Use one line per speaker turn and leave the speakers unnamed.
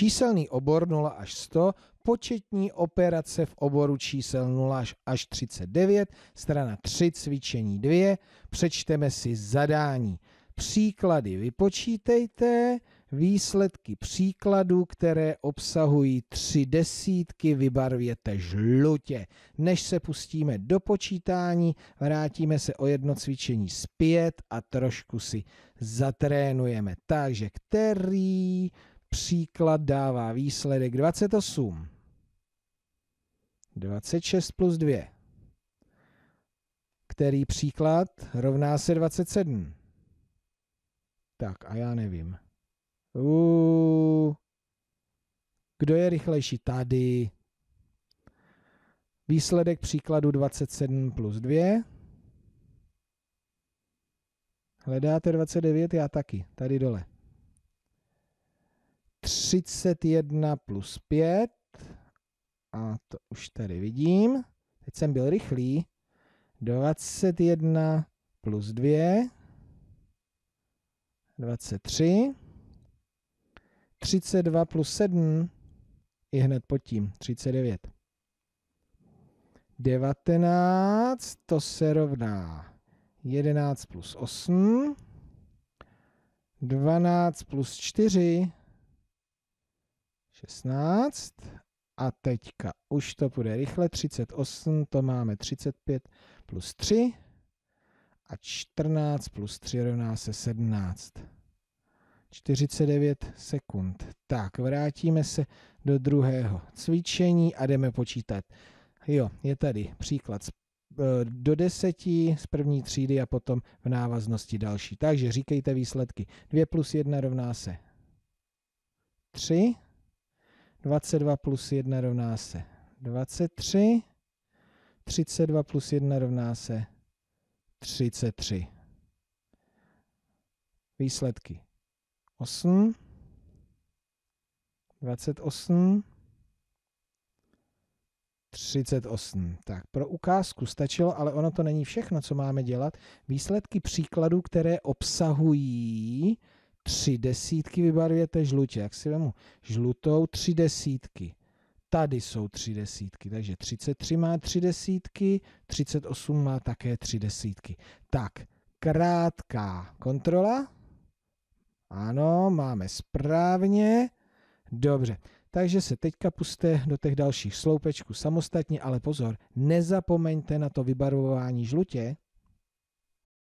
Číselný obor 0 až 100, početní operace v oboru čísel 0 až 39, strana 3, cvičení 2. Přečteme si zadání. Příklady vypočítejte, výsledky příkladů, které obsahují tři desítky, vybarvěte žlutě. Než se pustíme do počítání, vrátíme se o jedno cvičení zpět a trošku si zatrénujeme. Takže který příklad dává výsledek 28? 26 plus 2. Který příklad rovná se 27? Tak a já nevím. Uh, kdo je rychlejší? Tady. Výsledek příkladu 27 plus 2. Hledáte 29? Já taky. Tady dole. 31 plus 5. A to už tady vidím. Teď jsem byl rychlý. 21 plus 2. 23. 32 plus 7 je hned pod tím, 39. 19, to se rovná 11 plus 8, 12 plus 4, 16 a teďka už to půjde rychle, 38, to máme 35 plus 3 a 14 plus 3 rovná se 17. 49 sekund. Tak, vrátíme se do druhého cvičení a jdeme počítat. Jo, je tady příklad e, do deseti z první třídy a potom v návaznosti další. Takže říkejte výsledky. 2 plus 1 rovná se 3. 22 plus 1 rovná se 23. 32 plus 1 rovná se 33. Výsledky 8, 28, 38. Tak pro ukázku stačilo, ale ono to není všechno, co máme dělat. Výsledky příkladů, které obsahují tři desítky, vybarvěte žlutě. Jak si vemu žlutou, tři desítky. Tady jsou tři desítky, takže 33 má tři desítky, 38 má také tři desítky. Tak, krátká kontrola. Ano, máme správně. Dobře, takže se teďka puste do těch dalších sloupečků samostatně, ale pozor, nezapomeňte na to vybarvování žlutě,